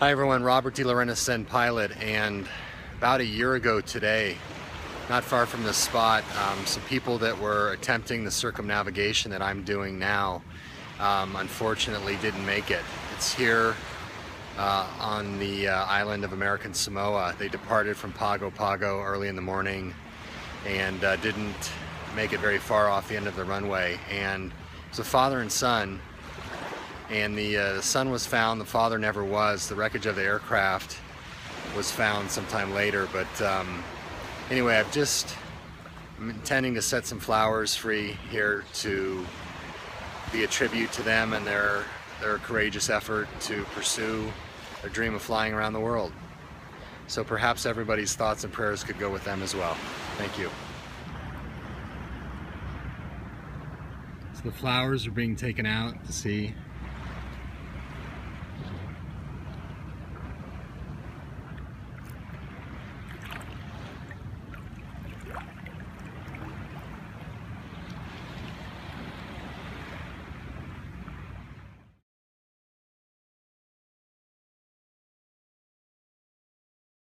Hi everyone, Robert DeLaurentis, pilot, and about a year ago today, not far from this spot, um, some people that were attempting the circumnavigation that I'm doing now, um, unfortunately didn't make it. It's here uh, on the uh, island of American Samoa. They departed from Pago Pago early in the morning and uh, didn't make it very far off the end of the runway. And it's a father and son and the, uh, the son was found, the father never was. The wreckage of the aircraft was found sometime later, but um, anyway, I've just, I'm intending to set some flowers free here to be a tribute to them and their, their courageous effort to pursue their dream of flying around the world. So perhaps everybody's thoughts and prayers could go with them as well. Thank you. So the flowers are being taken out to sea